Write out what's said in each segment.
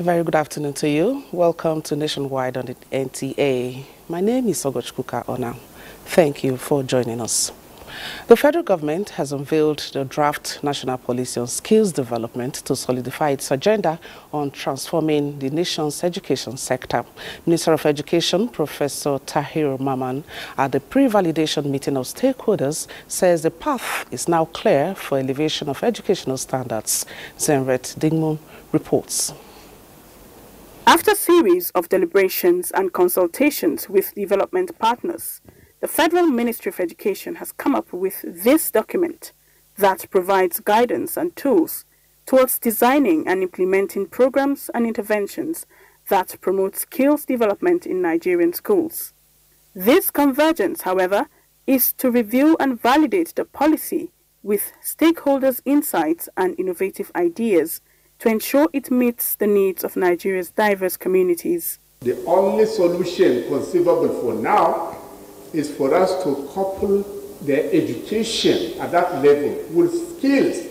A very good afternoon to you. Welcome to Nationwide on the NTA. My name is Ogochkuka Ona. Thank you for joining us. The federal government has unveiled the draft National Policy on Skills Development to solidify its agenda on transforming the nation's education sector. Minister of Education, Professor Tahir Mamman, at the pre-validation meeting of stakeholders, says the path is now clear for elevation of educational standards. Zenret Dingmun reports. After a series of deliberations and consultations with development partners, the Federal Ministry of Education has come up with this document that provides guidance and tools towards designing and implementing programs and interventions that promote skills development in Nigerian schools. This convergence, however, is to review and validate the policy with stakeholders' insights and innovative ideas to ensure it meets the needs of Nigeria's diverse communities. The only solution conceivable for now is for us to couple their education at that level with skills.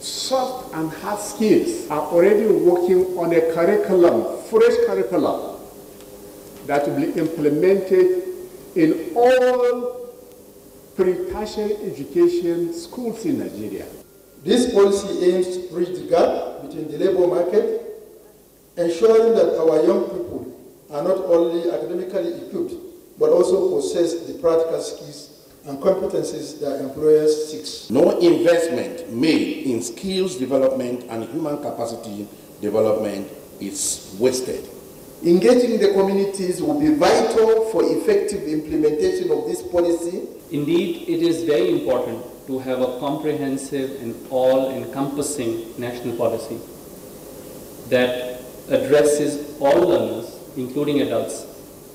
Soft and hard skills are already working on a curriculum, fresh curriculum, that will be implemented in all pre-tertiary education schools in Nigeria. This policy aims to bridge the gap between the labor market, ensuring that our young people are not only academically equipped, but also possess the practical skills and competencies that employers seek. No investment made in skills development and human capacity development is wasted. Engaging the communities will be vital for effective implementation of this policy. Indeed, it is very important to have a comprehensive and all-encompassing national policy that addresses all learners, including adults,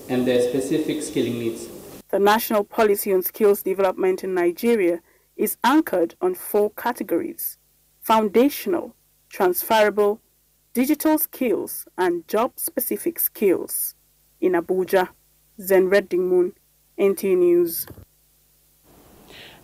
and their specific skilling needs. The National Policy on Skills Development in Nigeria is anchored on four categories foundational, transferable, digital skills, and job specific skills. In Abuja, Zenred Moon, NT News.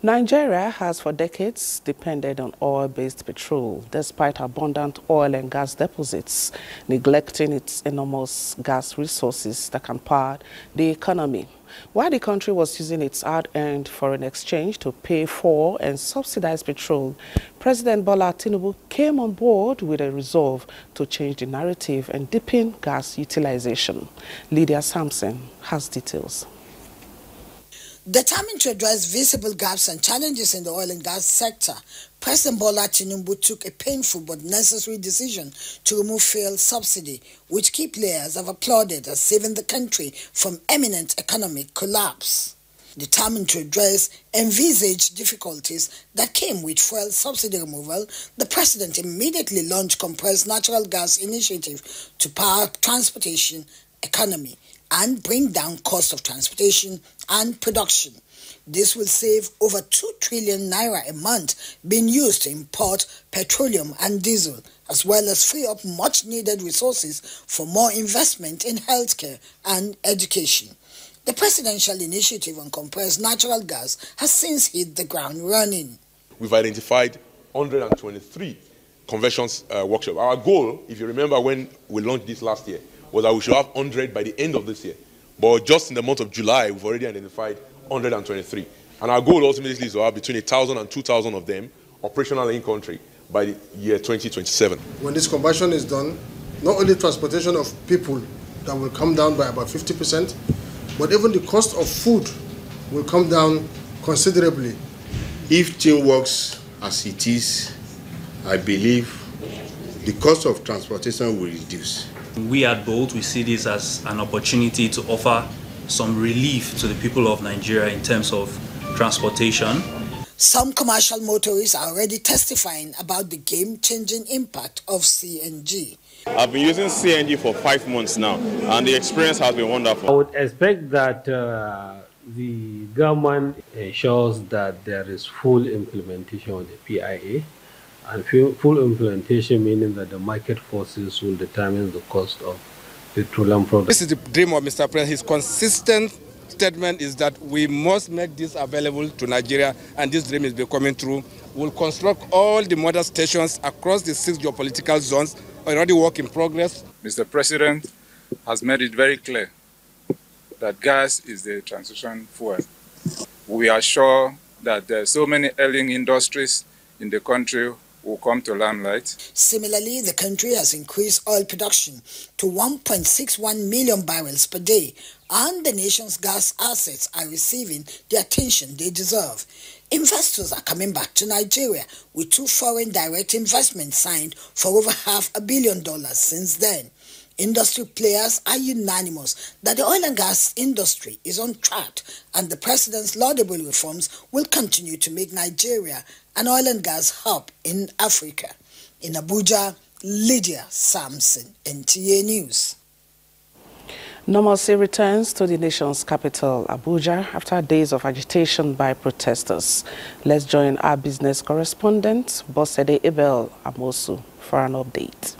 Nigeria has for decades depended on oil-based petrol despite abundant oil and gas deposits, neglecting its enormous gas resources that can power the economy. While the country was using its hard-earned foreign exchange to pay for and subsidize petrol, President Bola Tinubu came on board with a resolve to change the narrative and deepen gas utilization. Lydia Sampson has details. Determined to address visible gaps and challenges in the oil and gas sector, President Bola Tinubu took a painful but necessary decision to remove fuel subsidy, which key players have applauded as saving the country from imminent economic collapse. Determined to address envisaged difficulties that came with fuel subsidy removal, the president immediately launched compressed natural gas initiative to power transportation economy and bring down cost of transportation and production. This will save over 2 trillion naira a month being used to import petroleum and diesel, as well as free up much needed resources for more investment in healthcare and education. The presidential initiative on compressed natural gas has since hit the ground running. We've identified 123 conversions uh, workshops. Our goal, if you remember when we launched this last year, was that we should have 100 by the end of this year. But just in the month of July, we've already identified 123. And our goal ultimately is to have between 1,000 and 2,000 of them operational in country by the year 2027. When this conversion is done, not only transportation of people that will come down by about 50%, but even the cost of food will come down considerably. If thing works as it is, I believe the cost of transportation will reduce. We at Bolt, we see this as an opportunity to offer some relief to the people of Nigeria in terms of transportation. Some commercial motorists are already testifying about the game-changing impact of CNG. I've been using CNG for five months now, and the experience has been wonderful. I would expect that uh, the government ensures that there is full implementation of the PIA, and full implementation meaning that the market forces will determine the cost of petroleum products. This is the dream of Mr. President. His consistent statement is that we must make this available to Nigeria, and this dream is becoming true we will construct all the mother stations across the six geopolitical zones already work in progress. Mr. President has made it very clear that gas is the transition fuel. We are sure that there are so many ailing industries in the country will come to limelight. Similarly, the country has increased oil production to 1.61 million barrels per day, and the nation's gas assets are receiving the attention they deserve. Investors are coming back to Nigeria with two foreign direct investments signed for over half a billion dollars since then. Industry players are unanimous that the oil and gas industry is on track and the president's laudable reforms will continue to make Nigeria an oil and gas hub in Africa. In Abuja, Lydia Sampson, NTA News. Normalcy returns to the nation's capital, Abuja, after days of agitation by protesters. Let's join our business correspondent, Bosede Ibel Amosu, for an update.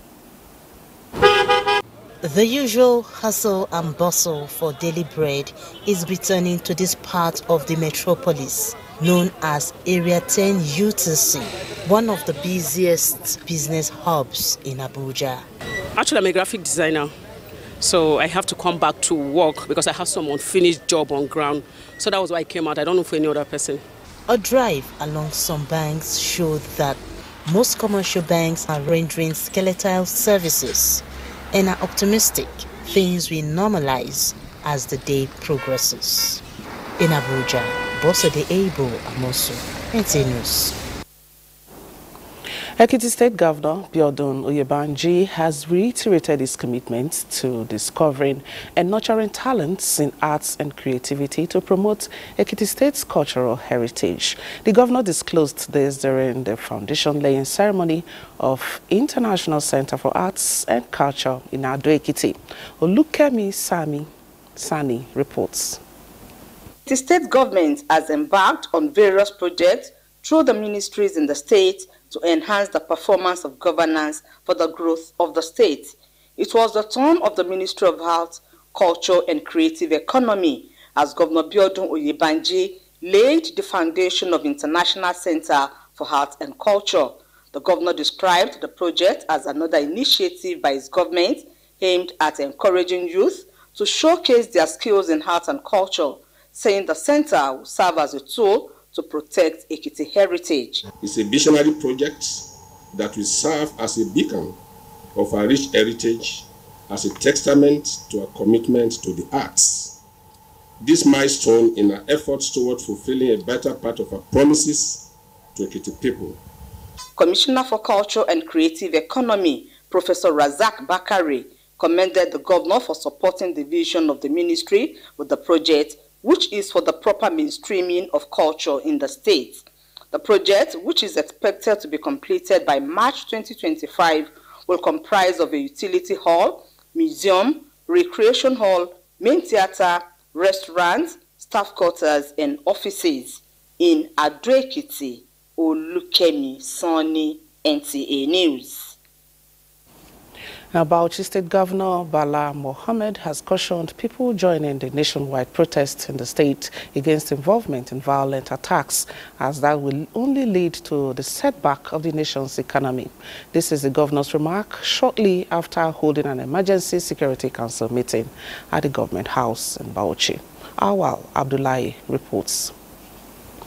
The usual hustle and bustle for daily bread is returning to this part of the metropolis known as Area 10 UTC, one of the busiest business hubs in Abuja. Actually, I'm a graphic designer, so I have to come back to work because I have some unfinished job on ground. So that was why I came out. I don't know for any other person. A drive along some banks showed that most commercial banks are rendering skeletal services and are optimistic things will normalize as the day progresses. In Abuja, Bosede Abo Amosu, NT News. Ekiti State Governor Biodun Oyebanji has reiterated his commitment to discovering and nurturing talents in arts and creativity to promote Ekiti State's cultural heritage. The governor disclosed this during the foundation laying ceremony of International Center for Arts and Culture in Ado Ekiti. Olukemi Sami Sani reports. The state government has embarked on various projects through the ministries in the state to enhance the performance of governance for the growth of the state. It was the turn of the Ministry of Health, Culture and Creative Economy as Governor Biodun Oyebanji laid the foundation of International Center for Art and Culture. The governor described the project as another initiative by his government aimed at encouraging youth to showcase their skills in art and culture, saying the center will serve as a tool to protect Ekiti heritage. It's a visionary project that will serve as a beacon of our rich heritage as a testament to our commitment to the arts. This milestone in our efforts toward fulfilling a better part of our promises to Ekiti people. Commissioner for Culture and Creative Economy, Professor Razak Bakari, commended the governor for supporting the vision of the ministry with the project which is for the proper mainstreaming of culture in the state. The project, which is expected to be completed by March 2025, will comprise of a utility hall, museum, recreation hall, main theatre, restaurants, staff quarters, and offices in Ado Ekiti, Olukemi, Sani, NTA News. Now, Bauchi State Governor Bala Mohammed has cautioned people joining the nationwide protest in the state against involvement in violent attacks, as that will only lead to the setback of the nation's economy. This is the governor's remark shortly after holding an emergency security council meeting at the government house in Bauchi. Awal Abdullahi reports.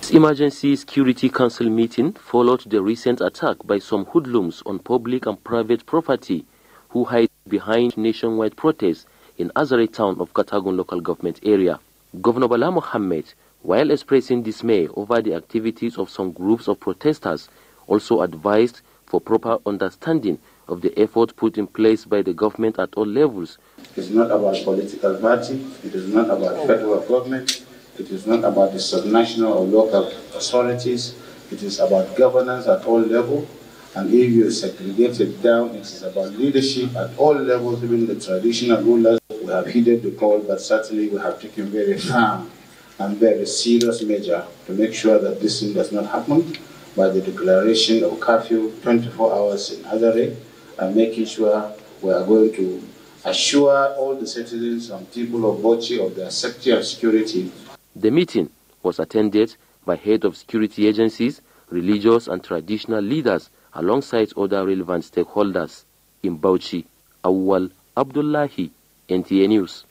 This emergency security council meeting followed the recent attack by some hoodlums on public and private property who hide behind nationwide protests in Azare town of Katagum local government area. Governor Bala Mohammed, while expressing dismay over the activities of some groups of protesters, also advised for proper understanding of the effort put in place by the government at all levels. It is not about political party, it is not about federal government, it is not about the subnational or local authorities, it is about governance at all levels and if you segregate it down, it is about leadership at all levels, even the traditional rulers. We have heeded the call, but certainly we have taken very firm and very serious measure to make sure that this thing does not happen by the declaration of curfew 24 hours in Azare and making sure we are going to assure all the citizens and people of Bauchi of their safety and security. The meeting was attended by head of security agencies religious and traditional leaders alongside other relevant stakeholders. In Bauchi, Awal Abdullahi, NTA News.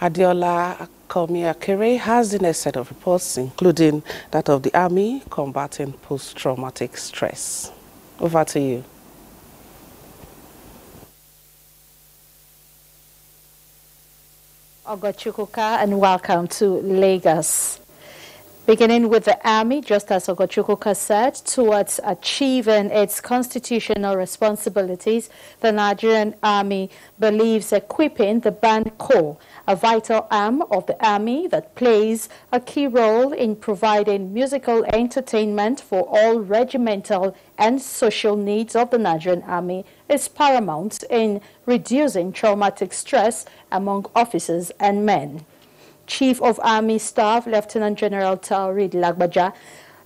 Adiola Komiakere has the next set of reports, including that of the Army combating post-traumatic stress. Over to you. Ogochukuka and welcome to Lagos. Beginning with the Army, just as Ogochukuka said, towards achieving its constitutional responsibilities, the Nigerian Army believes equipping the band corps a vital arm of the Army that plays a key role in providing musical entertainment for all regimental and social needs of the Nigerian Army is paramount in reducing traumatic stress among officers and men. Chief of Army Staff Lieutenant General Taoreed Lagbaja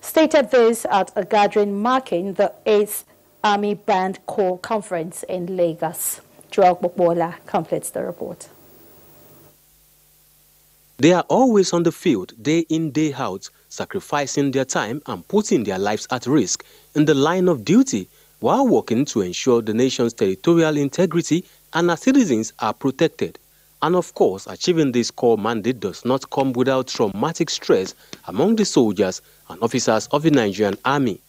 stated this at a gathering marking the 8th Army Band Corps Conference in Lagos. Joel Bokbola completes the report. They are always on the field, day in, day out, sacrificing their time and putting their lives at risk in the line of duty while working to ensure the nation's territorial integrity and our citizens are protected. And of course, achieving this core mandate does not come without traumatic stress among the soldiers and officers of the Nigerian Army.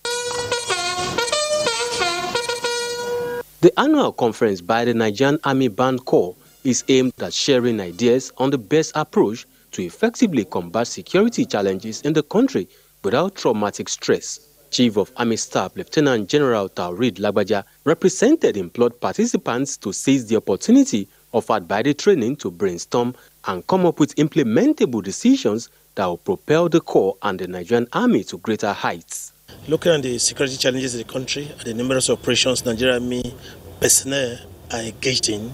The annual conference by the Nigerian Army Band Corps is aimed at sharing ideas on the best approach to effectively combat security challenges in the country without traumatic stress. Chief of Army Staff Lieutenant General Taoreed Lagbaja represented implored participants to seize the opportunity offered by the training to brainstorm and come up with implementable decisions that will propel the Corps and the Nigerian Army to greater heights. Looking at the security challenges in the country and the numerous operations Nigerian Army personnel are engaged in,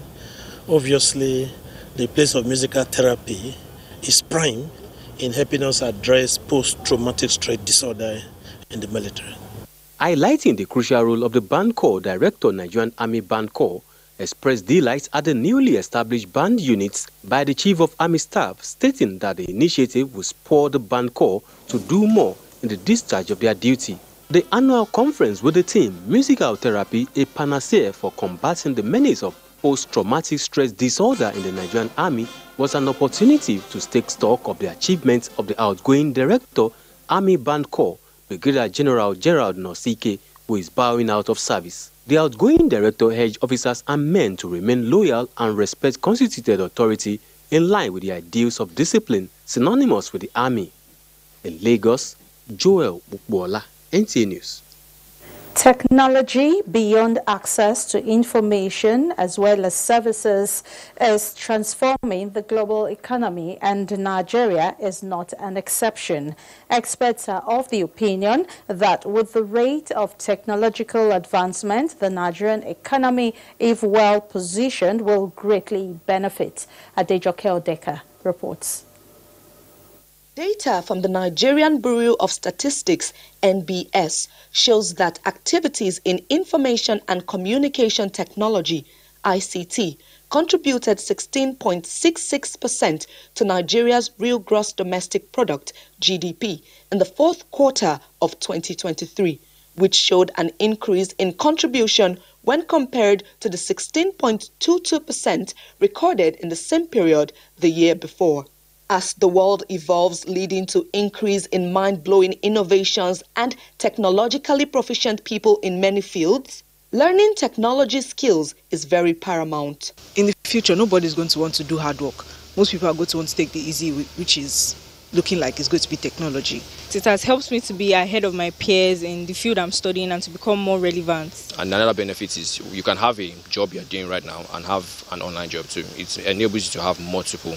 obviously the place of musical therapy is prime in helping us address post-traumatic stress disorder in the military. Highlighting the crucial role of the Band Corps Director Nigerian Army Band Corps, expressed delight at the newly established band units by the Chief of Army Staff, stating that the initiative will spur the Band Corps to do more in the discharge of their duty. The annual conference with the theme Musical Therapy, a panacea for combating the menace of post-traumatic stress disorder in the Nigerian Army was an opportunity to take stock of the achievements of the outgoing director, Army Band Corps, Brigadier General Gerald Nosike, who is bowing out of service. The outgoing director urged officers and men to remain loyal and respect constituted authority in line with the ideals of discipline synonymous with the Army. In Lagos, Joel Bukbola, NTA News. Technology beyond access to information as well as services is transforming the global economy and Nigeria is not an exception. Experts are of the opinion that with the rate of technological advancement, the Nigerian economy, if well positioned, will greatly benefit. Adejoke Odeka reports. Data from the Nigerian Bureau of Statistics (NBS) shows that activities in information and communication technology (ICT) contributed 16.66% to Nigeria's real gross domestic product (GDP) in the fourth quarter of 2023, which showed an increase in contribution when compared to the 16.22% recorded in the same period the year before as the world evolves leading to increase in mind-blowing innovations and technologically proficient people in many fields, learning technology skills is very paramount. In the future, nobody is going to want to do hard work. Most people are going to want to take the easy which is looking like it's going to be technology. It has helped me to be ahead of my peers in the field I'm studying and to become more relevant. And another benefit is you can have a job you're doing right now and have an online job too. It enables you to have multiple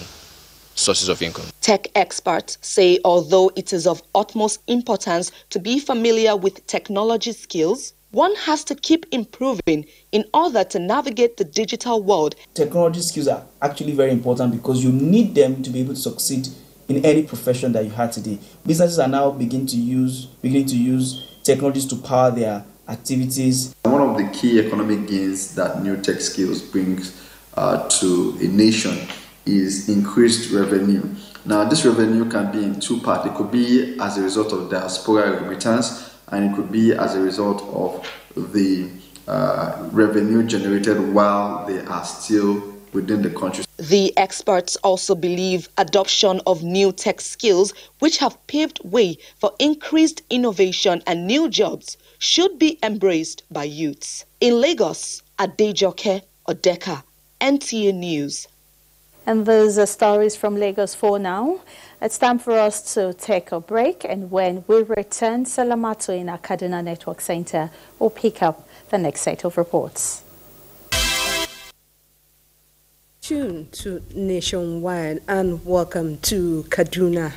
sources of income. Tech experts say although it is of utmost importance to be familiar with technology skills, one has to keep improving in order to navigate the digital world. Technology skills are actually very important because you need them to be able to succeed in any profession that you have today. Businesses are now beginning to use beginning to use technologies to power their activities. One of the key economic gains that new tech skills brings uh, to a nation is increased revenue Now, this revenue can be in two parts. It could be as a result of diaspora remittance, and it could be as a result of the uh, revenue generated while they are still within the country. The experts also believe adoption of new tech skills, which have paved way for increased innovation and new jobs, should be embraced by youths. In Lagos, Adejoke Odeka, NTA News. And those are stories from Lagos for now. It's time for us to take a break, and when we return, Salamatu in our Kaduna Network Center will pick up the next set of reports. Tune to Nationwide and welcome to Kaduna.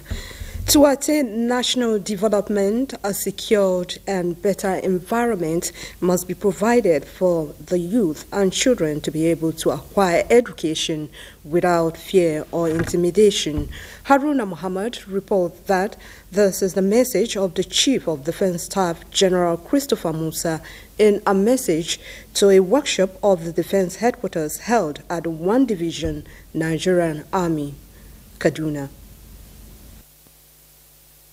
To attain national development, a secured and better environment must be provided for the youth and children to be able to acquire education without fear or intimidation. Haruna Muhammad reports that this is the message of the Chief of Defense Staff, General Christopher Musa, in a message to a workshop of the Defense Headquarters held at 1 Division, Nigerian Army, Kaduna.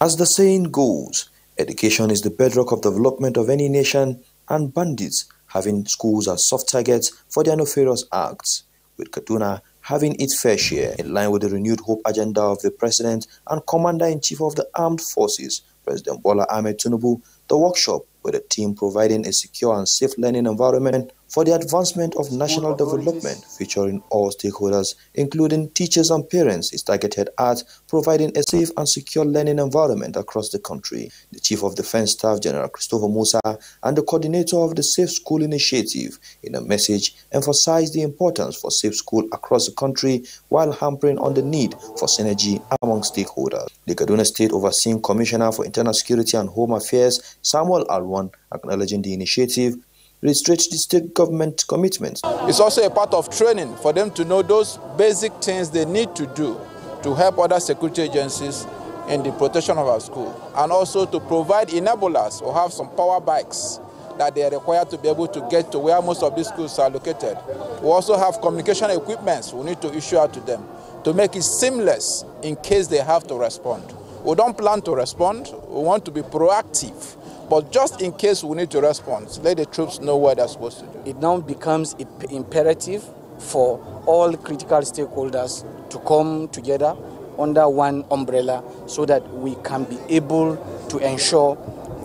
As the saying goes, education is the bedrock of development of any nation and bandits having schools as soft targets for their nefarious acts, with Kaduna having its fair share. In line with the renewed hope agenda of the President and Commander-in-Chief of the Armed Forces, President Bola Ahmed Tinubu, the workshop with a team providing a secure and safe learning environment for the advancement of national development featuring all stakeholders, including teachers and parents, is targeted at providing a safe and secure learning environment across the country. The Chief of Defense Staff, General Christopher Musa, and the coordinator of the Safe School Initiative, in a message, emphasized the importance for safe school across the country while hampering on the need for synergy among stakeholders. The Kaduna State Overseeing Commissioner for Internal Security and Home Affairs, Samuel Aruwan, acknowledging the initiative, reiterate the state government commitment. It's also a part of training for them to know those basic things they need to do to help other security agencies in the protection of our school and also to provide enablers or have some power bikes that they are required to be able to get to where most of these schools are located. We also have communication equipments we need to issue out to them to make it seamless in case they have to respond. We don't plan to respond, we want to be proactive but just in case we need to respond, let the troops know what they're supposed to do. It now becomes imperative for all critical stakeholders to come together under one umbrella so that we can be able to ensure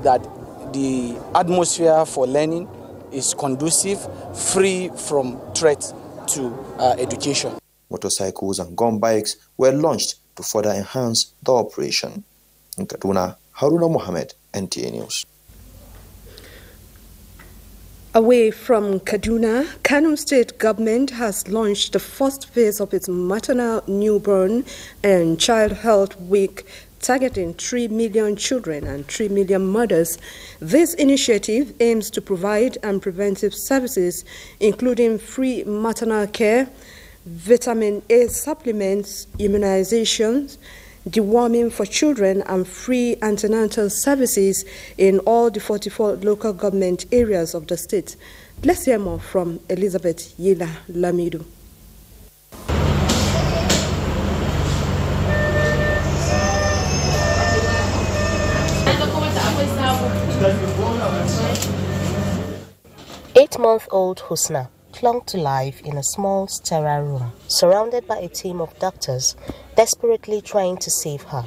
that the atmosphere for learning is conducive, free from threats to uh, education. Motorcycles and gun bikes were launched to further enhance the operation. In Kaduna, Haruna Mohammed, NTA News. Away from Kaduna, Kano State government has launched the first phase of its maternal, newborn and child health week targeting 3 million children and 3 million mothers. This initiative aims to provide and preventive services including free maternal care, vitamin A supplements, immunizations, deworming for children and free antenatal services in all the 44 local government areas of the state. Let's hear more from Elizabeth Yila Lamido. Eight-month-old Husna clung to life in a small, sterile room, surrounded by a team of doctors desperately trying to save her.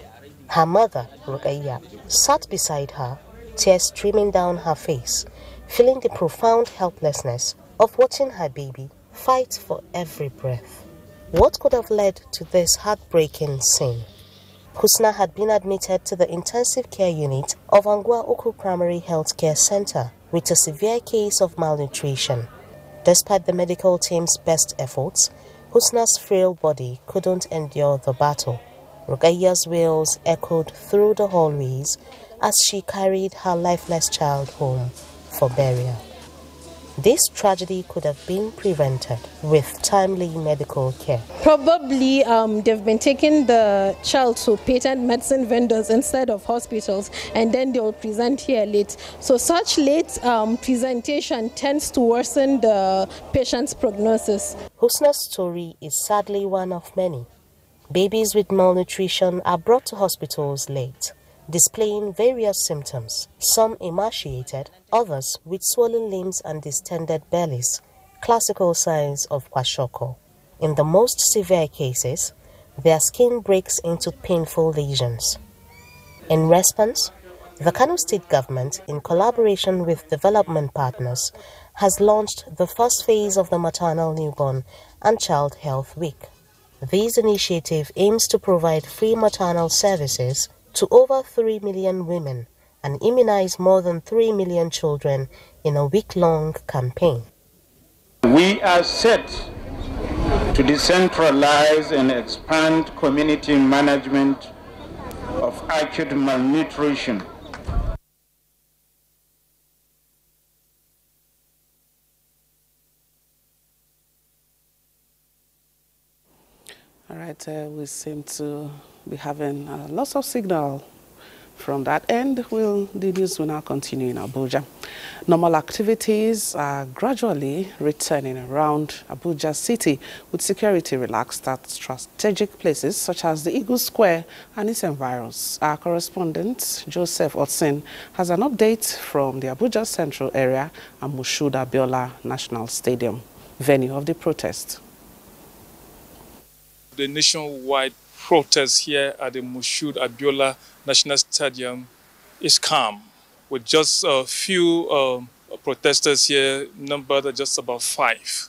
Her mother, Rukaiya, sat beside her, tears streaming down her face, feeling the profound helplessness of watching her baby fight for every breath. What could have led to this heartbreaking scene? Husna had been admitted to the intensive care unit of Angua Oku Primary Health Care Center with a severe case of malnutrition. Despite the medical team's best efforts, Husna's frail body couldn't endure the battle. Rugaya's wails echoed through the hallways as she carried her lifeless child home for burial. This tragedy could have been prevented with timely medical care. Probably um, they've been taking the child to patent medicine vendors instead of hospitals, and then they'll present here late. So, such late um, presentation tends to worsen the patient's prognosis. Husna's story is sadly one of many. Babies with malnutrition are brought to hospitals late, displaying various symptoms, some emaciated, others with swollen limbs and distended bellies, classical signs of kwashiorkor. In the most severe cases, their skin breaks into painful lesions. In response, the Kano State government, in collaboration with development partners, has launched the first phase of the Maternal Newborn and Child Health Week. This initiative aims to provide free maternal services to over 3 million women and immunize more than 3 million children in a week-long campaign. We are set to decentralize and expand community management of acute malnutrition All right, uh, we seem to be having uh, lots of signal from that end. We'll the news will now continue in Abuja. Normal activities are gradually returning around Abuja city with security relaxed at strategic places such as the Eagle Square and its environs. Our correspondent Joseph Otsin has an update from the Abuja Central area and Moshood Abiola National Stadium, venue of the protest. The nationwide protest here at the Moshood Abiola National Stadium is calm, with just a few um, protesters here, numbered just about five.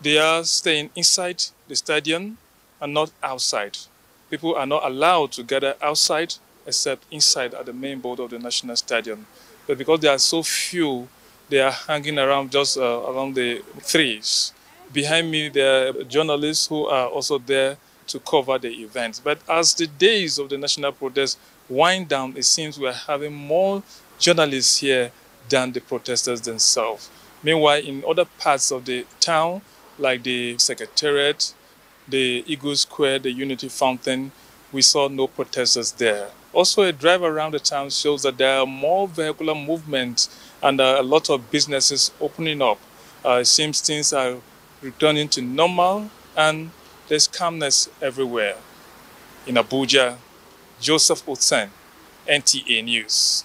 They are staying inside the stadium and not outside. People are not allowed to gather outside except inside at the main board of the National Stadium. But because there are so few, they are hanging around just uh, around the trees. Behind me, there are journalists who are also there to cover the event. But as the days of the national protest wind down, it seems we are having more journalists here than the protesters themselves. Meanwhile, in other parts of the town, like the Secretariat, the Eagle Square, the Unity Fountain, we saw no protesters there. Also, a drive around the town shows that there are more vehicular movement and a lot of businesses opening up. Uh, it seems things are returning to normal and there's calmness everywhere. In Abuja, Joseph Utsen, NTA News.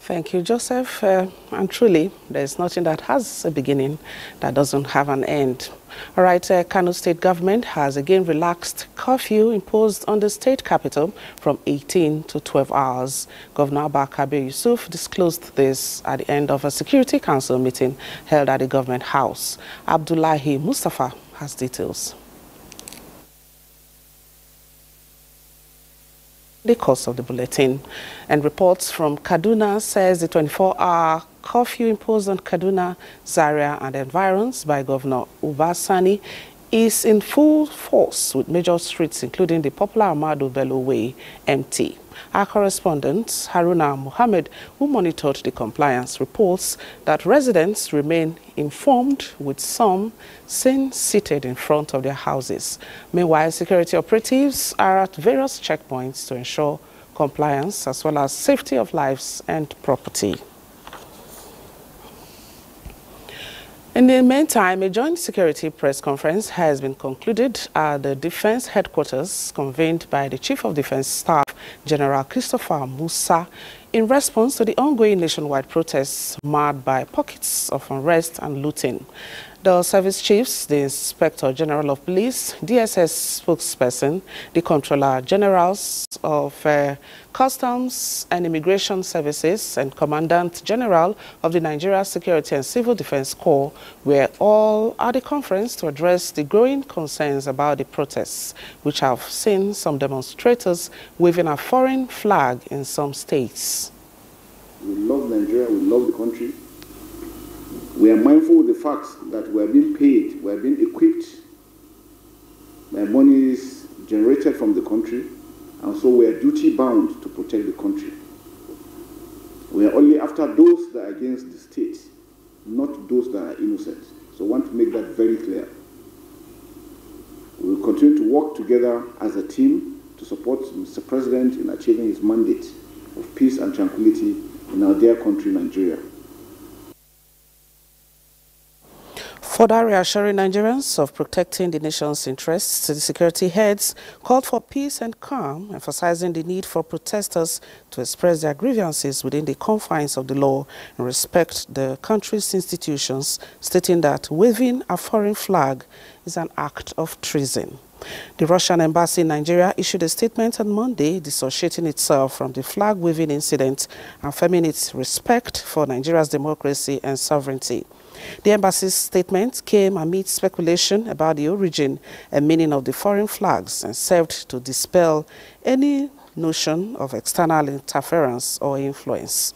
Thank you, Joseph. Uh, and truly, there's nothing that has a beginning that doesn't have an end. All right, uh, Kano State government has again relaxed curfew imposed on the state capital from 18 to 12 hours. Governor Abba Yusuf disclosed this at the end of a Security Council meeting held at the government house. Abdullahi Mustafa has details. The course of the bulletin. And reports from Kaduna says the 24-hour curfew imposed on Kaduna, Zaria and environs by Governor Uba Sani is in full force with major streets including the popular Ahmadu Bello Way empty. Our correspondent, Haruna Mohammed, who monitored the compliance, reports that residents remain informed with some seen seated in front of their houses. Meanwhile, security operatives are at various checkpoints to ensure compliance as well as safety of lives and property. In the meantime, a joint security press conference has been concluded at the Defense Headquarters convened by the Chief of Defense Staff, General Christopher Musa, in response to the ongoing nationwide protests marred by pockets of unrest and looting. The service chiefs, the Inspector General of Police, DSS spokesperson, the Controller Generals of uh, Customs and Immigration Services, and Commandant General of the Nigeria Security and Civil Defense Corps were all at the conference to address the growing concerns about the protests, which have seen some demonstrators waving a foreign flag in some states. We love Nigeria, we love the country, we are mindful of the fact that we are being paid, we are being equipped by monies generated from the country, and so we are duty bound to protect the country. We are only after those that are against the state, not those that are innocent. So I want to make that very clear. We will continue to work together as a team to support Mr. President in achieving his mandate of peace and tranquility in our dear country, Nigeria. Further reassuring Nigerians of protecting the nation's interests, the security heads called for peace and calm, emphasizing the need for protesters to express their grievances within the confines of the law and respect the country's institutions, stating that waving a foreign flag is an act of treason. The Russian embassy in Nigeria issued a statement on Monday dissociating itself from the flag-waving incident affirming its respect for Nigeria's democracy and sovereignty. The embassy's statement came amid speculation about the origin and meaning of the foreign flags and served to dispel any notion of external interference or influence.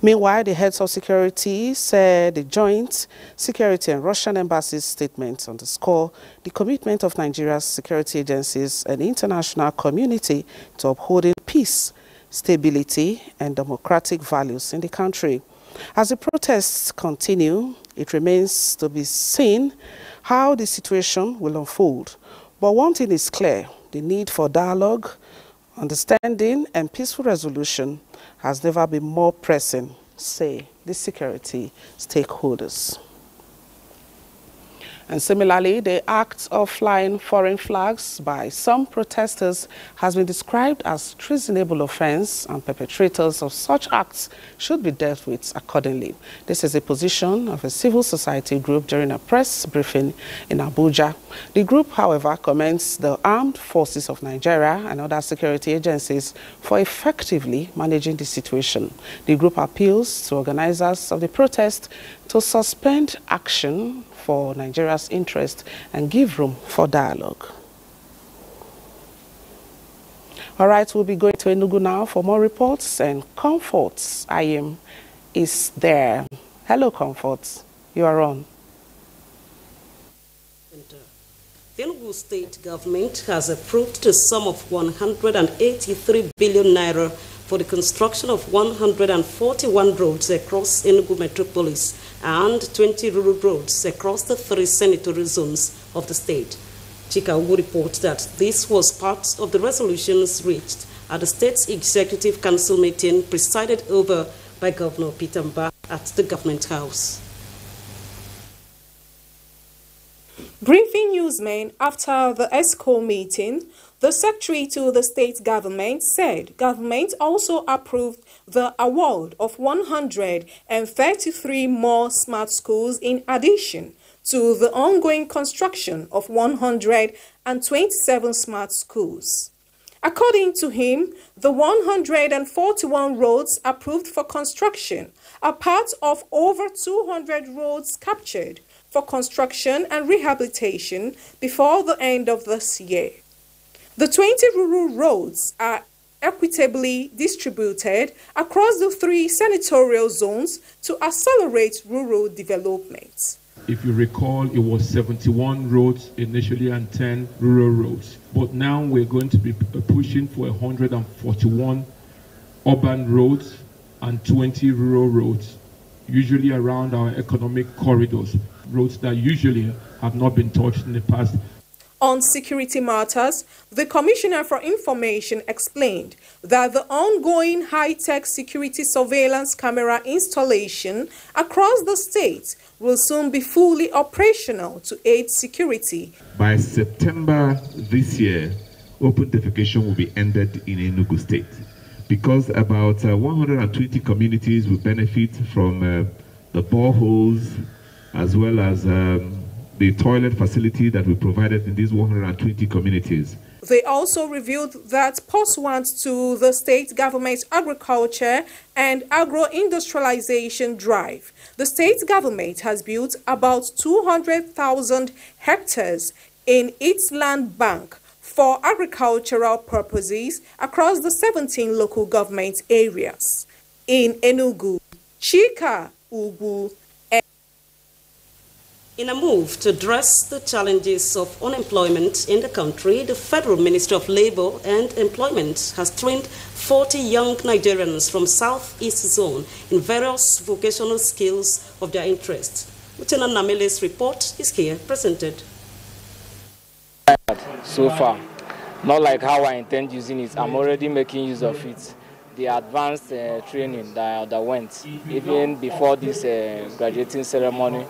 Meanwhile, the heads of security said the joint security and Russian embassy's statement underscore the commitment of Nigeria's security agencies and international community to upholding peace, stability, and democratic values in the country. As the protests continue, it remains to be seen how the situation will unfold. But one thing is clear, the need for dialogue, understanding and peaceful resolution has never been more pressing, say the security stakeholders. And similarly, the act of flying foreign flags by some protesters has been described as treasonable offense and perpetrators of such acts should be dealt with accordingly. This is a position of a civil society group during a press briefing in Abuja. The group, however, commends the armed forces of Nigeria and other security agencies for effectively managing the situation. The group appeals to organizers of the protest to suspend action for Nigeria's interest and give room for dialogue. All right, we'll be going to Enugu now for more reports and Comforts. I am is there. Hello, Comforts. You are on. Enugu state government has approved the sum of 183 billion naira for the construction of 141 roads across Enugu metropolis and 20 rural roads across the three senatorial zones of the state. Chika will report that this was part of the resolutions reached at the state's executive council meeting presided over by Governor Peter Mba at the government house. Briefing newsmen after the EXCO meeting, the secretary to the state government said government also approved the award of 133 more smart schools in addition to the ongoing construction of 127 smart schools. According to him, the 141 roads approved for construction are part of over 200 roads captured for construction and rehabilitation before the end of this year. The 20 rural roads are equitably distributed across the three senatorial zones to accelerate rural development. If you recall, it was 71 roads initially and 10 rural roads. But now we're going to be uh, pushing for 141 urban roads and 20 rural roads, usually around our economic corridors, roads that usually have not been touched in the past on security matters, the Commissioner for Information explained that the ongoing high-tech security surveillance camera installation across the state will soon be fully operational to aid security. By September this year, open defecation will be ended in Enugu State because about uh, 120 communities will benefit from uh, the boreholes as well as um, the toilet facility that we provided in these 120 communities. They also revealed that pursuant to the state government's agriculture and agro-industrialization drive, the state government has built about 200,000 hectares in its land bank for agricultural purposes across the 17 local government areas. In Enugu, Chika Ugwu in a move to address the challenges of unemployment in the country, the Federal Ministry of Labor and Employment has trained 40 young Nigerians from Southeast Zone in various vocational skills of their interest. Lieutenant Namele's report is here presented. So far, not like how I intend using it, I'm already making use of it. The advanced uh, training that, that went. Even before this uh, graduating ceremony,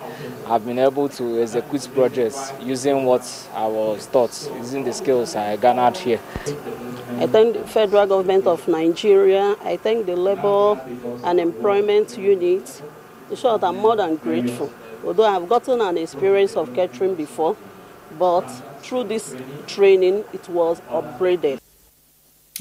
I've been able to execute projects using what I was taught, using the skills I garnered here. I thank the federal government of Nigeria. I thank the labor and employment unit. In short, I'm more than grateful. Although I've gotten an experience of catering before, but through this training, it was upgraded.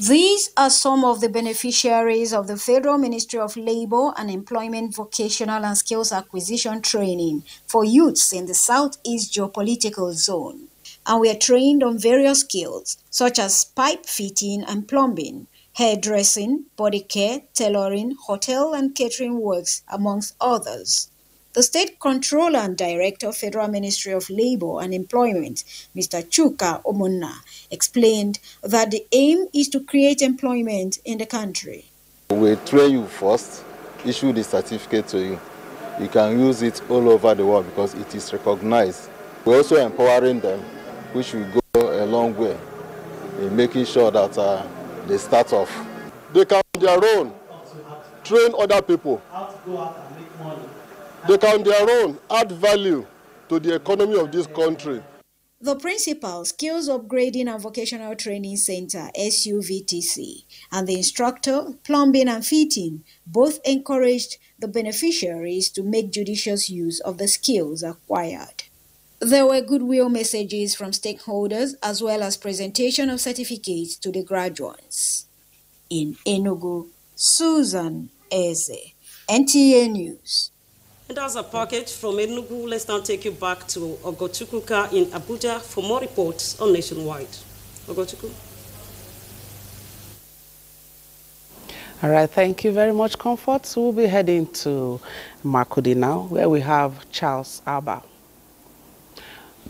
These are some of the beneficiaries of the Federal Ministry of Labor and Employment Vocational and Skills Acquisition Training for youths in the Southeast Geopolitical Zone. And we are trained on various skills such as pipe fitting and plumbing, hairdressing, body care, tailoring, hotel and catering works, amongst others. The State Controller and Director, of Federal Ministry of Labor and Employment, Mr. Chuka Omona, explained that the aim is to create employment in the country. We train you first, issue the certificate to you. You can use it all over the world because it is recognized. We're also empowering them, which will go a long way in making sure that uh, they start off. They can on their own train other people they can on their own add value to the economy of this country. The principal Skills Upgrading and Vocational Training Center SUVTC and the instructor Plumbing and Fitting both encouraged the beneficiaries to make judicious use of the skills acquired. There were goodwill messages from stakeholders as well as presentation of certificates to the graduates. In Enugu, Susan Eze, NTA News. And as a package from Enugu, let's now take you back to Ogochukwu in Abuja for more reports on Nationwide. Ogochukwu. All right, thank you very much, Comfort. So we'll be heading to Makurdi now, where we have Charles Alba.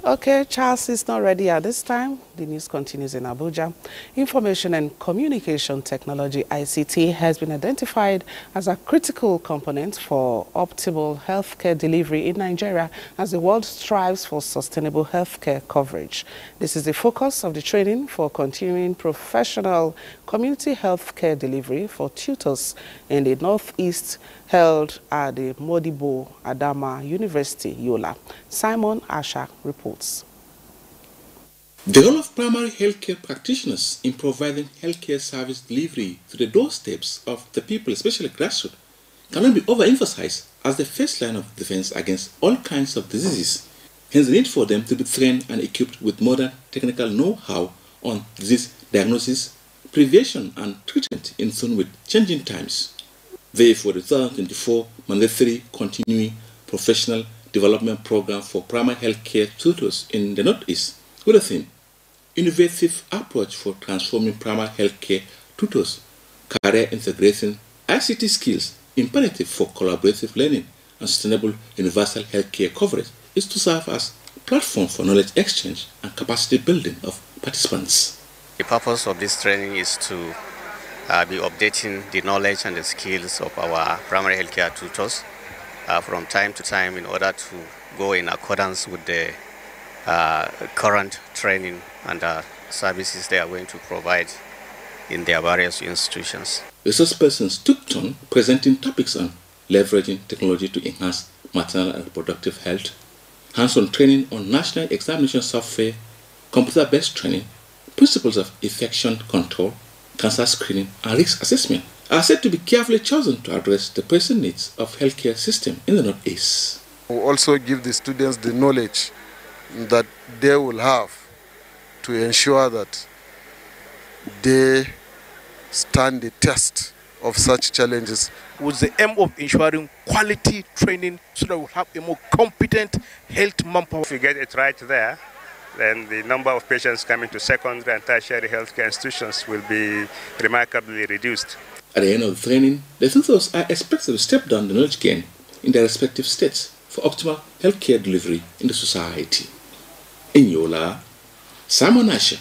Okay, Charles is not ready at this time. The news continues in Abuja. Information and Communication Technology, ICT, has been identified as a critical component for optimal healthcare delivery in Nigeria as the world strives for sustainable healthcare coverage. This is the focus of the training for continuing professional community healthcare delivery for tutors in the Northeast held at the Modibo Adama University, Yola. Simon Asha reports. The role of primary healthcare practitioners in providing healthcare service delivery to the doorsteps of the people, especially grassroots, cannot be overemphasized as the first line of defense against all kinds of diseases. Hence, the need for them to be trained and equipped with modern technical know-how on disease diagnosis, prevention, and treatment in tune with changing times. Therefore, the 2024 mandatory continuing professional development program for primary healthcare tutors in the Northeast with the theme Innovative Approach for Transforming Primary Healthcare Tutors, Career Integration, ICT Skills, Imperative for Collaborative Learning and Sustainable Universal Healthcare Coverage is to serve as a platform for knowledge exchange and capacity building of participants. The purpose of this training is to uh, be updating the knowledge and the skills of our primary healthcare tutors uh, from time to time in order to go in accordance with the uh, current training and uh, services they are going to provide in their various institutions. Resource persons took turn presenting topics on leveraging technology to enhance maternal and reproductive health, hands-on training on national examination software, computer-based training, principles of infection control, cancer screening, and risk assessment are said to be carefully chosen to address the pressing needs of healthcare system in the Northeast. We also give the students the knowledge that they will have to ensure that they stand the test of such challenges. With the aim of ensuring quality training so that we have a more competent health manpower. If you get it right there, then the number of patients coming to secondary and tertiary healthcare institutions will be remarkably reduced. At the end of the training, the tutors are expected to step down the knowledge gain in their respective states for optimal healthcare delivery in the society. In Yola, Simon Asher,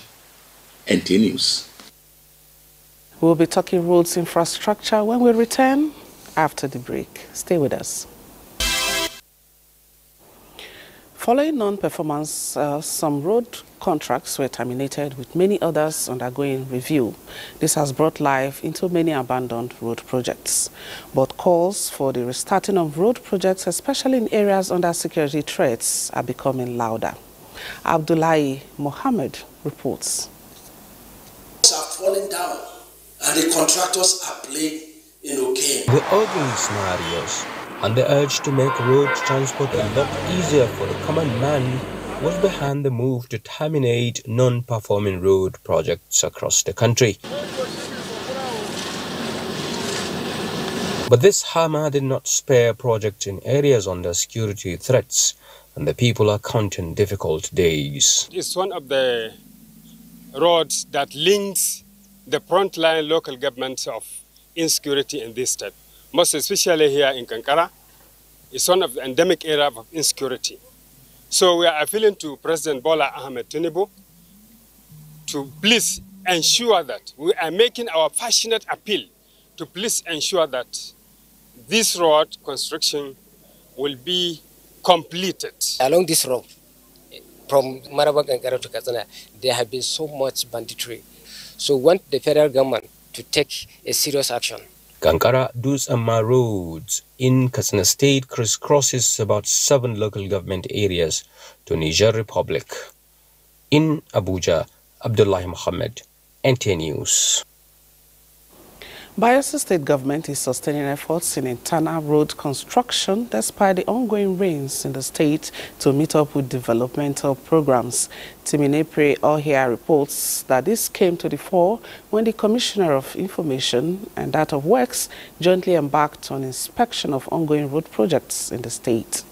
NT News. We'll be talking roads infrastructure when we return after the break. Stay with us. Following non-performance, uh, some road contracts were terminated with many others undergoing review. This has brought life into many abandoned road projects. But calls for the restarting of road projects, especially in areas under security threats, are becoming louder. Abdullahi Mohammed reports. Are falling down and the contractors are playing in okay. The ugly scenarios and the urge to make road transport a lot easier for the common man was behind the move to terminate non-performing road projects across the country. But this hammer did not spare projects in areas under security threats, and the people are counting difficult days. It's one of the roads that links the frontline local governments of insecurity in this state most especially here in Kankara, is one of the endemic areas of insecurity. So we are appealing to President Bola Ahmed Tinubu to please ensure that we are making our passionate appeal to please ensure that this road construction will be completed. Along this road, from Maraba Kankara to Kazana, there have been so much banditry. So we want the federal government to take a serious action Kankara Dusama Roads in Katsina State crisscrosses about seven local government areas to Niger Republic. In Abuja, Abdullahi Muhammad, NT News. Bayelsa State government is sustaining efforts in internal road construction despite the ongoing rains in the state to meet up with developmental programs. Timinepre Ohia reports that this came to the fore when the Commissioner of Information and that of Works jointly embarked on inspection of ongoing road projects in the state.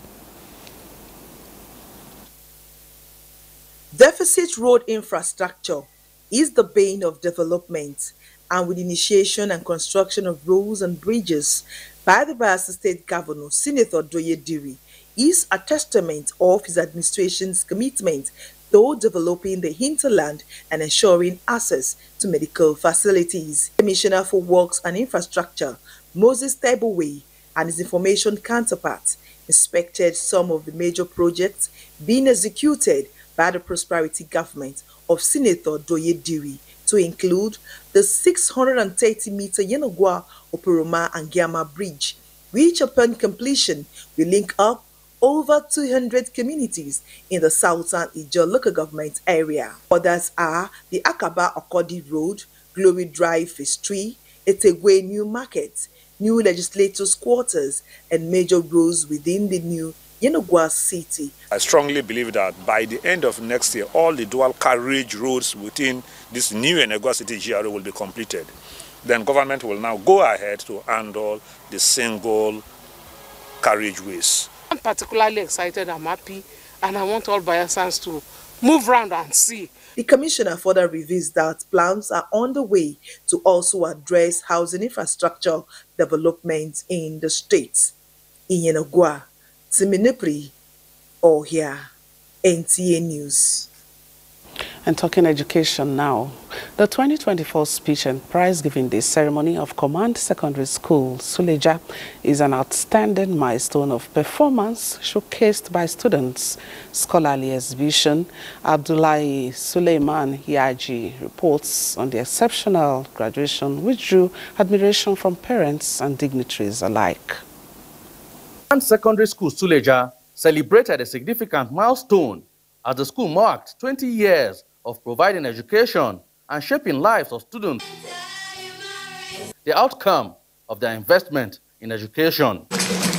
Deficit road infrastructure is the bane of development and with initiation and construction of roads and bridges by the Bayelsa State Governor, Senator Doye Diri, is a testament of his administration's commitment to developing the hinterland and ensuring access to medical facilities. Commissioner for Works and Infrastructure, Moses Teibowei, and his information counterpart inspected some of the major projects being executed by the prosperity government of Senator Doye Diri to include the 630-meter Yenagoa Oporoma Angiama Bridge, which upon completion will link up over 200 communities in the southern Ijo local government area. Others are the Akaba Okodi Road, Glory Drive Phase 3, Etegwe New Market, new legislators' quarters, and major roads within the new Yenagoa City. I strongly believe that by the end of next year, all the dual carriage roads within this new Yenagoa City GRA will be completed. Then government will now go ahead to handle the single carriageways. I'm particularly excited, I'm happy, and I want all Bayelsans to move around and see. The commissioner further reveals that plans are on the way to also address housing infrastructure development in the states. In Yenagoa, Timinipri or here, NTA News. And talking education now, the 2024 speech and prize giving day ceremony of Command Secondary School, Suleja, is an outstanding milestone of performance showcased by students. Scholarly exhibition, Abdullahi Suleiman Yaji reports on the exceptional graduation which drew admiration from parents and dignitaries alike. Command Secondary School, Suleja, celebrated a significant milestone as the school marked 20 years of providing education and shaping lives of students. The outcome of their investment in education. Best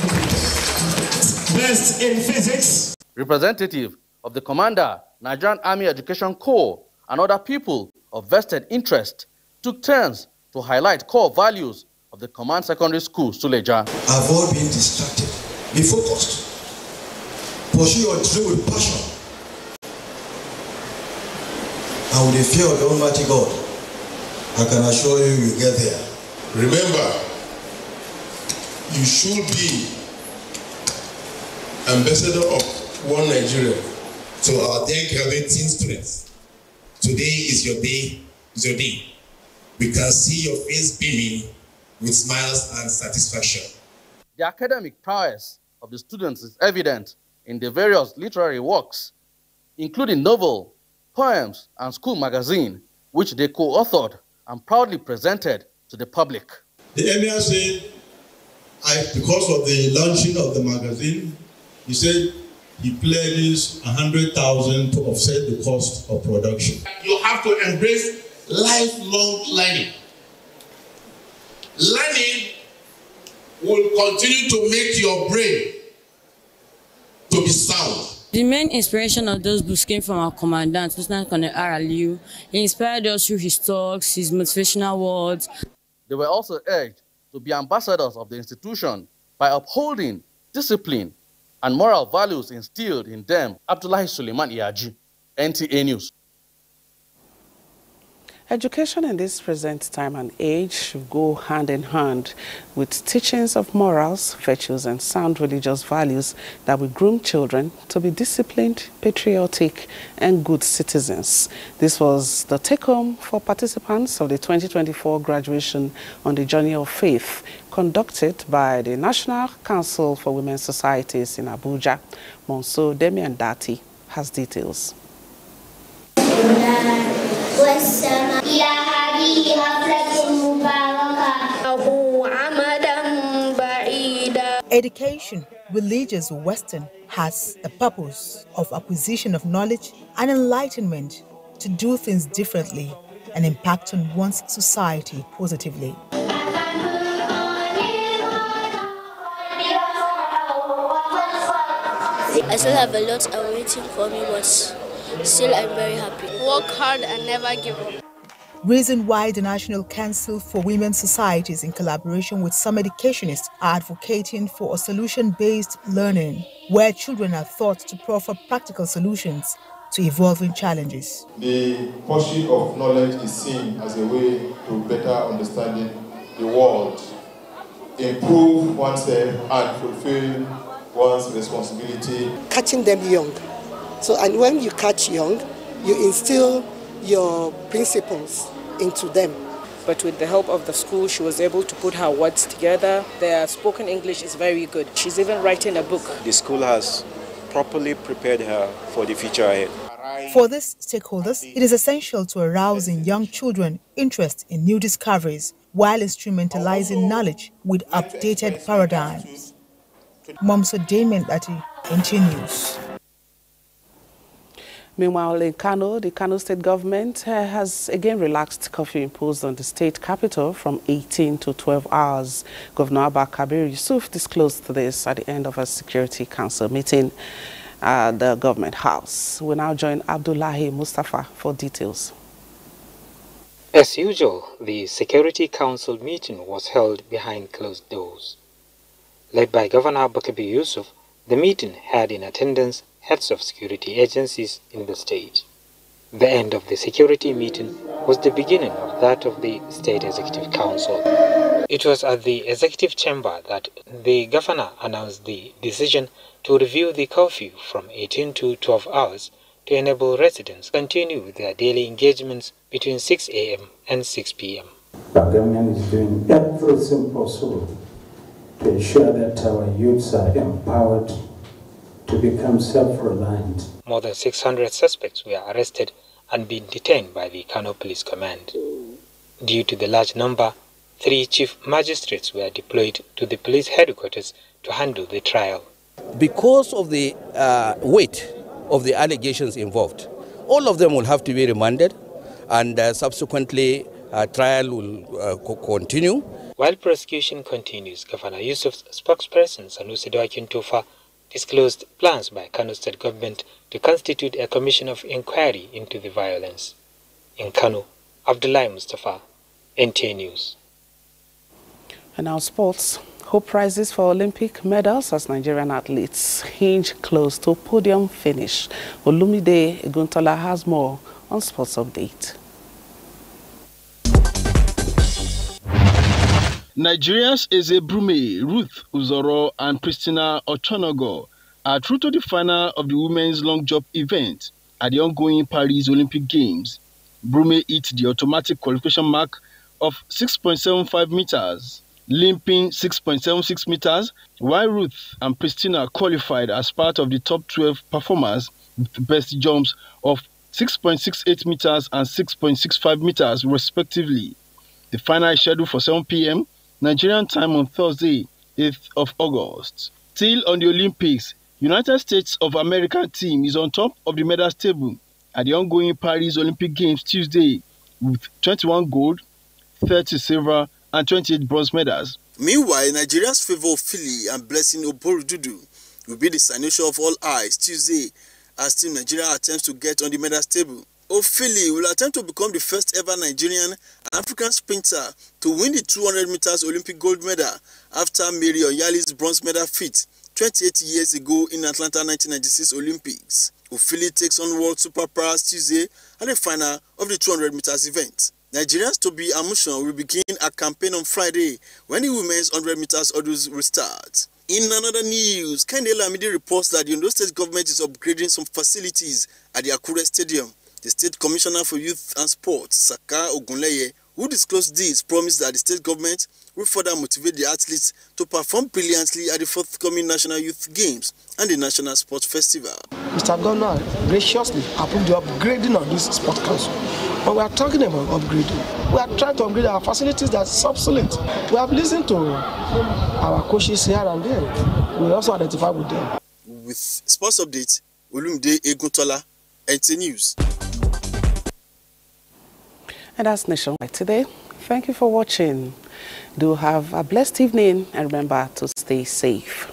in physics. Representative of the Commander, Nigerian Army Education Corps, and other people of vested interest took turns to highlight core values of the Command Secondary School, Suleja. Avoid being distracted. Be focused. Pursue your dream with passion. And with the fear of the Almighty God, I can assure you, you get there. Remember, you should be ambassador of one Nigeria. To our dear graduating students, today is your day, is your day. We can see your face beaming with smiles and satisfaction. The academic prowess of the students is evident in the various literary works, including novel, poems, and school magazine, which they co-authored and proudly presented to the public. The emir said, I, because of the launching of the magazine, he said he pledges 100,000 to offset the cost of production. You have to embrace lifelong learning. Learning will continue to make your brain to be sound. The main inspiration of those books came from our commandant, Lieutenant Colonel R. Aliu. He inspired us through his talks, his motivational words. They were also urged to be ambassadors of the institution by upholding discipline and moral values instilled in them. Abdullahi Suleiman Iyaji, NTA News. Education in this present time and age should go hand in hand with teachings of morals, virtues, and sound religious values that will groom children to be disciplined, patriotic, and good citizens. This was the take-home for participants of the 2024 graduation on the Journey of Faith conducted by the National Council for Women's Societies in Abuja. Monso Demian Dati has details. Education, religious or Western, has a purpose of acquisition of knowledge and enlightenment to do things differently and impact on one's society positively. I still have a lot awaiting for me, but still I'm very happy. Work hard and never give up. Reason why the National Council for Women's Societies, in collaboration with some educationists, are advocating for a solution-based learning where children are taught to proffer practical solutions to evolving challenges. The pursuit of knowledge is seen as a way to better understanding the world, improve oneself and fulfill one's responsibility. Catching them young. So, and when you catch young, you instill your principles into them. But with the help of the school, she was able to put her words together. Their spoken English is very good. She's even writing a book. The school has properly prepared her for the future ahead. For these stakeholders, it is essential to arouse in young children interest in new discoveries while instrumentalizing knowledge with updated paradigms. Momso Damien Ati, NT News. Meanwhile, in Kano, the Kano state government uh, has again relaxed curfew imposed on the state capital from 18 to 12 hours. Governor Abba Kabir Yusuf disclosed this at the end of a Security Council meeting at the government house. We now join Abdullahi Mustafa for details. As usual, the Security Council meeting was held behind closed doors. Led by Governor Abba Kabir Yusuf, the meeting had in attendance heads of security agencies in the state. The end of the security meeting was the beginning of that of the State Executive Council. It was at the Executive Chamber that the governor announced the decision to review the curfew from 18 to 12 hours to enable residents to continue their daily engagements between 6 a.m. and 6 p.m. The government is doing everything possible to ensure that our youths are empowered to become self-reliant. More than 600 suspects were arrested and been detained by the Kano Police Command. Due to the large number, three chief magistrates were deployed to the police headquarters to handle the trial. Because of the uh, weight of the allegations involved, all of them will have to be remanded and uh, subsequently uh, trial will uh, continue. While prosecution continues, Governor Yusuf's spokesperson Sanusi Dawakin Tofa disclosed plans by Kano state government to constitute a commission of inquiry into the violence. In Kano, Abdullah Mustafa, NTA News. And now sports. Hope prizes for Olympic medals as Nigerian athletes hinge close to podium finish. Olumide Eguntola has more on Sports Update. Nigeria's Ese Brume, Ruth Usoro and Prestina Ochonogor are through to the final of the women's long jump event at the ongoing Paris Olympic Games. Brume hit the automatic qualification mark of 6.75 meters, limping 6.76 meters, while Ruth and Prestina qualified as part of the top 12 performers with best jumps of 6.68 meters and 6.65 meters, respectively. The final is scheduled for 7 p.m. Nigerian time on Thursday, 8th of August. Still on the Olympics, United States of America team is on top of the medals table at the ongoing Paris Olympic Games Tuesday with 21 gold, 30 silver, and 28 bronze medals. Meanwhile, Nigeria's favour Philly and Blessing Oborududu will be the signature of all eyes Tuesday as Team Nigeria attempts to get on the medals table. Ofili will attempt to become the first ever Nigerian African sprinter to win the 200 meters Olympic gold medal after Mary Onyali's bronze medal feat 28 years ago in Atlanta 1996 Olympics. Ofili takes on World Super Paras Tuesday at the final of the 200 meters event. Nigerians Nigeria's Tobi Amusan will begin a campaign on Friday when the women's 100 meters hurdles will start. In another news, Kehinde Lamidi reports that the United States government is upgrading some facilities at the Akure Stadium. The State Commissioner for Youth and Sports, Saka Ogunleye, who disclosed this, promised that the state government will further motivate the athletes to perform brilliantly at the forthcoming National Youth Games and the National Sports Festival. Mr. Governor graciously approved the upgrading of this sport council. But we are talking about upgrading. We are trying to upgrade our facilities that's obsolete. We have listened to our coaches here and there. We also identify with them. With sports update, Olumide Eguntola, NT News. And that's Nationwide today. Thank you for watching. Do have a blessed evening and remember to stay safe.